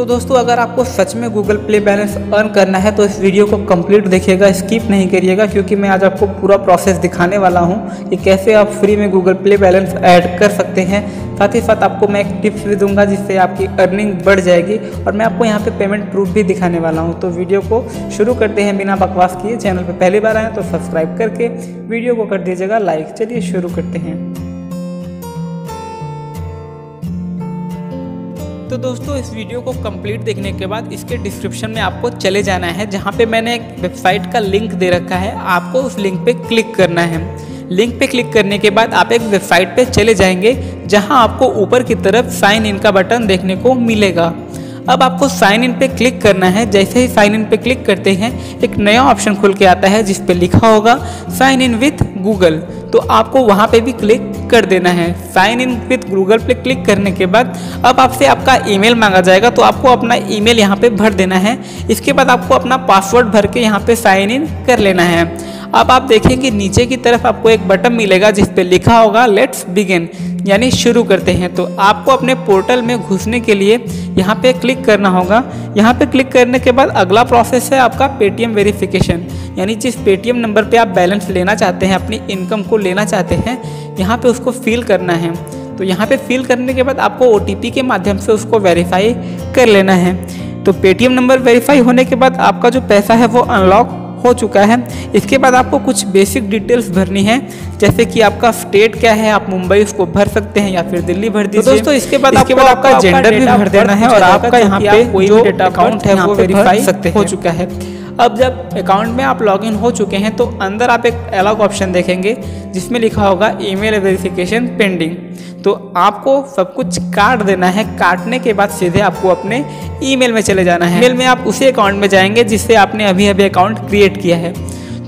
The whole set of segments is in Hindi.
तो दोस्तों, अगर आपको सच में गूगल प्ले बैलेंस अर्न करना है तो इस वीडियो को कंप्लीट देखिएगा स्किप नहीं करिएगा, क्योंकि मैं आज आपको पूरा प्रोसेस दिखाने वाला हूँ कि कैसे आप फ्री में गूगल प्ले बैलेंस ऐड कर सकते हैं। साथ ही साथ आपको मैं एक टिप्स भी दूँगा, जिससे आपकी अर्निंग बढ़ जाएगी, और मैं आपको यहाँ पे पेमेंट प्रूफ भी दिखाने वाला हूँ। तो वीडियो को शुरू करते हैं बिना बकवास किए। चैनल पर पहली बार आए तो सब्सक्राइब करके वीडियो को कर दीजिएगा लाइक चलिए शुरू करते हैं। तो दोस्तों, इस वीडियो को कंप्लीट देखने के बाद इसके डिस्क्रिप्शन में आपको चले जाना है, जहाँ पे मैंने एक वेबसाइट का लिंक दे रखा है। आपको उस लिंक पे क्लिक करना है। लिंक पे क्लिक करने के बाद आप एक वेबसाइट पे चले जाएँगे, जहाँ आपको ऊपर की तरफ़ साइन इन का बटन देखने को मिलेगा। अब आपको साइन इन पे क्लिक करना है। जैसे ही साइन इन पे क्लिक करते हैं, एक नया ऑप्शन खुल के आता है, जिस पे लिखा होगा साइन इन विथ गूगल तो आपको वहाँ पे भी क्लिक कर देना है। साइन इन विथ गूगल पे क्लिक करने के बाद अब आपसे आपका ईमेल मांगा जाएगा तो आपको अपना ईमेल यहाँ पर भर देना है। इसके बाद आपको अपना पासवर्ड भर के यहाँ पर साइन इन कर लेना है। अब आप देखेंगे नीचे की तरफ़ आपको एक बटन मिलेगा जिस पे लिखा होगा लेट्स बिगिन यानी शुरू करते हैं। तो आपको अपने पोर्टल में घुसने के लिए यहाँ पे क्लिक करना होगा। यहाँ पे क्लिक करने के बाद अगला प्रोसेस है आपका पेटीएम वेरिफिकेशन। यानी जिस पेटीएम नंबर पे आप बैलेंस लेना चाहते हैं, अपनी इनकम को लेना चाहते हैं, यहाँ पे उसको फिल करना है। तो यहाँ पे फिल करने के बाद आपको ओटीपी के माध्यम से उसको वेरीफाई कर लेना है। तो पेटीएम नंबर वेरीफाई होने के बाद आपका जो पैसा है वो अनलॉक हो चुका है। इसके बाद आपको कुछ बेसिक डिटेल्स भरनी है। जैसे कि आपका स्टेट क्या है आप मुंबई उसको भर सकते हैं या फिर दिल्ली भर दीजिए। तो दोस्तों इसके बाद इसके बाद आपका जेंडर भी भर देना है और आपका यहाँ पे कोई भी डेटा अकाउंट है वो वेरीफाई सकते हो। चुका है। अब जब अकाउंट में आप लॉगिन हो चुके हैं तो अंदर आप एक अलग ऑप्शन देखेंगे, जिसमें लिखा होगा ईमेल वेरिफिकेशन पेंडिंग तो आपको सब कुछ काट देना है। काटने के बाद सीधे आपको अपने ईमेल में चले जाना है। ईमेल में आप उसी अकाउंट में जाएँगे, जिससे आपने अभी अभी अकाउंट क्रिएट किया है।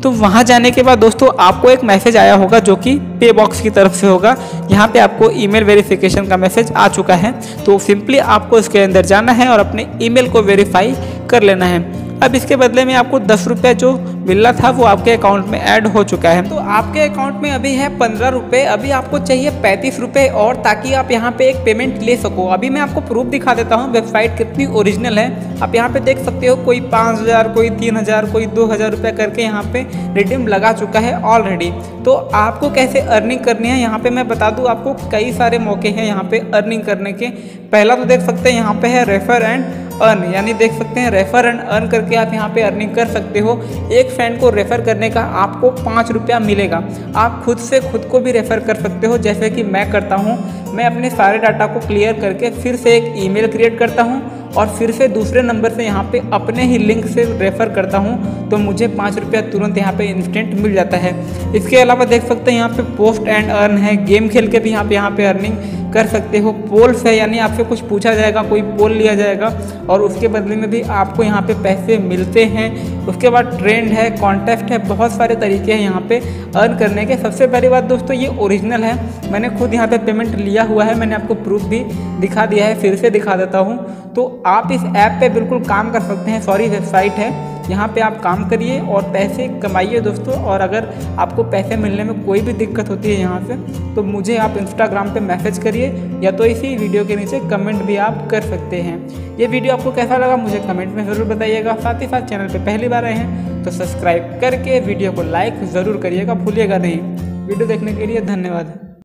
तो वहाँ जाने के बाद दोस्तों, आपको एक मैसेज आया होगा, जो कि पे बॉक्स की तरफ़ से होगा। यहाँ पे आपको ईमेल वेरिफिकेशन का मैसेज आ चुका है। तो सिंपली आपको इसके अंदर जाना है और अपने ईमेल को वेरीफाई कर लेना है। अब इसके बदले में आपको दस रुपये जो मिलना था, वो आपके अकाउंट में ऐड हो चुका है। तो आपके अकाउंट में अभी है पंद्रह रुपये अभी आपको चाहिए पैंतीस रुपये और ताकि आप यहाँ पे एक पेमेंट ले सको। अभी मैं आपको प्रूफ दिखा देता हूँ वेबसाइट कितनी ओरिजिनल है। आप यहाँ पे देख सकते हो, कोई पाँच हज़ार, कोई तीन हज़ार, कोई दो हज़ार रुपये करके यहाँ पे रिडीम लगा चुका है ऑलरेडी तो आपको कैसे अर्निंग करनी है, यहाँ पे मैं बता दूँ, आपको कई सारे मौके हैं यहाँ पे अर्निंग करने के। पहला तो देख सकते हैं, यहाँ पे है रेफर एंड अर्न यानी देख सकते हैं रेफर एंड अर्न करके आप यहाँ पे अर्निंग कर सकते हो। एक फ्रेंड को रेफ़र करने का आपको पाँच रुपया मिलेगा। आप खुद से खुद को भी रेफ़र कर सकते हो, जैसे कि मैं करता हूँ। मैं अपने सारे डाटा को क्लियर करके फिर से एक ईमेल क्रिएट करता हूँ। और फिर से दूसरे नंबर से यहाँ पे अपने ही लिंक से रेफ़र करता हूँ तो मुझे पाँच रुपया तुरंत यहाँ पे इंस्टेंट मिल जाता है। इसके अलावा देख सकते हैं यहाँ पे पोस्ट एंड अर्न है। गेम खेल के भी यहाँ पे यहाँ पे अर्निंग कर सकते हो। पोल्स है, यानी आपसे कुछ पूछा जाएगा, कोई पोल लिया जाएगा, और उसके बदले में भी आपको यहाँ पे पैसे मिलते हैं। उसके बाद ट्रेंड है कॉन्टेस्ट है, बहुत सारे तरीके हैं यहाँ पे अर्न करने के। सबसे पहली बात दोस्तों, ये ओरिजिनल है। मैंने खुद यहाँ पे पेमेंट लिया हुआ है। मैंने आपको प्रूफ भी दिखा दिया है। फिर से दिखा देता हूँ। तो आप इस ऐप पे बिल्कुल काम कर सकते हैं। सॉरी वेबसाइट है। यहाँ पे आप काम करिए और पैसे कमाइए दोस्तों। और अगर आपको पैसे मिलने में कोई भी दिक्कत होती है यहाँ से तो मुझे आप इंस्टाग्राम पे मैसेज करिए या तो इसी वीडियो के नीचे कमेंट भी आप कर सकते हैं। ये वीडियो आपको कैसा लगा मुझे कमेंट में ज़रूर बताइएगा। साथ ही साथ चैनल पर पहली बार आए हैं तो सब्सक्राइब करके वीडियो को लाइक ज़रूर करिएगा। भूलिएगा नहीं। वीडियो देखने के लिए धन्यवाद।